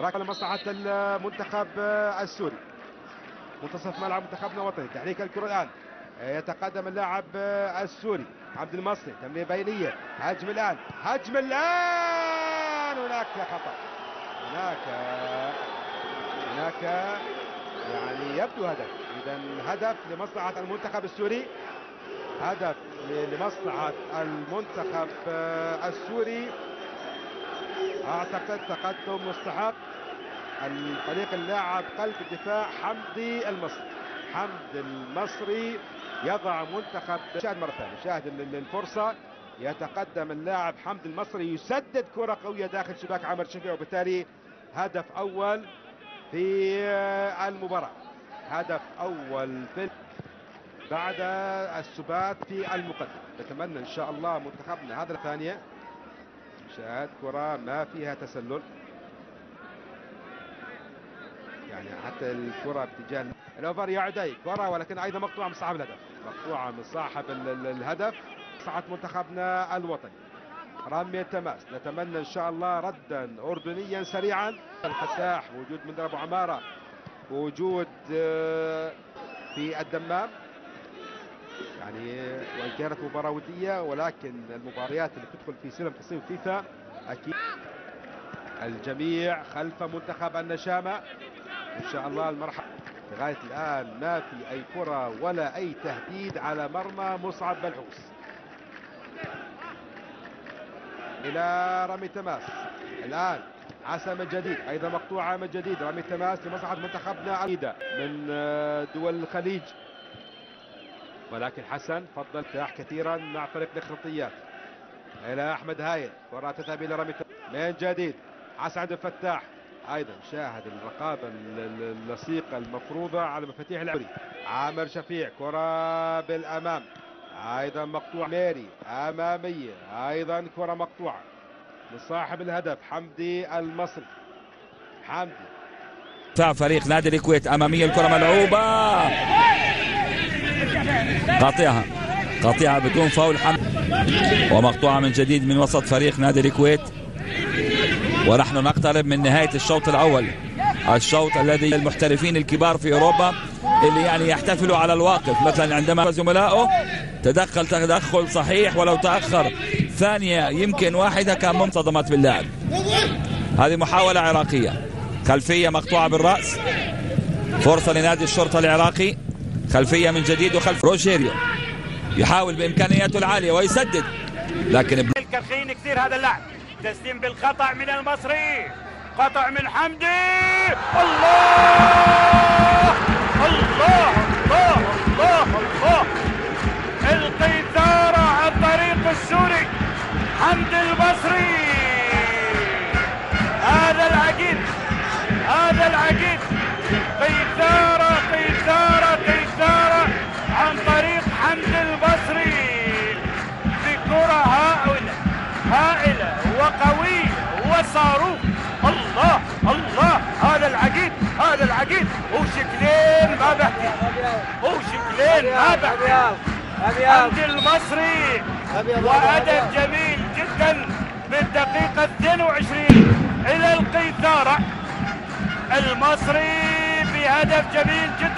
ركله لمصلحه المنتخب السوري. منتصف ملعب منتخبنا الوطني تحريك الكرة الآن. يتقدم اللاعب السوري. عبد المصري. تمرير بينية. هجم الآن. هجم الآن. هناك خطأ. هناك. هناك. يعني يبدو هدف. إذا هدف لمصلحة المنتخب السوري. هدف لمصلحة المنتخب السوري. أعتقد تقدم مستحق. الفريق اللاعب قلب الدفاع حمدي المصري. حمد المصري يضع منتخب شاهد مرة ثانية. شاهد الفرصة يتقدم اللاعب حمد المصري. يسدد كرة قوية داخل شباك عمر شفيع. وبالتالي هدف أول في المباراة. هدف أول في بعد السبات في المقدمة. نتمنى إن شاء الله منتخبنا هذا الثانية شاهد كرة ما فيها تسلل. يعني حتى الكرة باتجاه الأوفر يا عدي كرة ولكن أيضا مقطوعة من صاحب الهدف. مقطوعة من صاحب الهدف. صحة منتخبنا الوطني. رمية تماس. نتمنى إن شاء الله ردا اردنيا سريعا. الفتاح وجود من ابو عمارة. وجود في الدمام. يعني وان كانت مباراة ودية ولكن المباريات اللي تدخل في سلم تصنيف فيفا أكيد الجميع خلف منتخب النشامة. إن شاء الله المرحلة لغاية الآن ما في أي كرة ولا أي تهديد على مرمى مصعب بلحوس إلى رمي تماس. الآن عسى من جديد أيضا مقطوعة من جديد. رمي تماس لمصلحة منتخبنا عيدة من دول الخليج. ولكن حسن فضل ارتاح كثيرا مع فريق الخطيات إلى أحمد هايل. كرة تذهب إلى رمي من جديد. عسى عند الفتاح. أيضا شاهد الرقابة اللصيقة المفروضة على مفاتيح العمري عامر شفيع. كرة بالأمام. أيضا مقطوع. ميري. أمامية. أيضا كرة مقطوعة. لصاحب الهدف حمدي المصري. حمدي. فريق نادي الكويت أمامية. الكرة ملعوبة. قاطعها قاطعها بدون فاول حمد. ومقطوعة من جديد من وسط فريق نادي الكويت. ونحن نقترب من نهاية الشوط الأول. الشوط الذي المحترفين الكبار في أوروبا اللي يعني يحتفلوا على الواقف. مثلا عندما زملائه تدخل تدخل صحيح ولو تأخر. ثانية يمكن واحدة كان منصدمت باللاعب. هذه محاولة عراقية. خلفية مقطوعة بالرأس. فرصة لنادي الشرطة العراقي. خلفية من جديد وخلف روجيريو يحاول بإمكانياته العالية ويسدد لكن الكرخين كثير هذا اللاعب تسليم بالخطأ من المصري قطع من حمدي الله الله الله الله الله القيثارة عن طريق السوري حمد المصري هذا العقيد هذا العقيد وصاروخ الله الله هذا العقيد هذا العقيد. هو شكلين ما بحكي هو شكلين ما بحكي حمد المصري. وأدب جميل جدا بالدقيقة 22 إلى القيثارة. المصري بهدف جميل جدا.